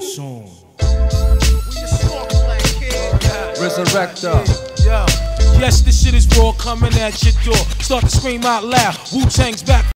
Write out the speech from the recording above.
Soon. Resurrector. Yes, this shit is raw coming at your door. Start to scream out loud. Wu Tang's back.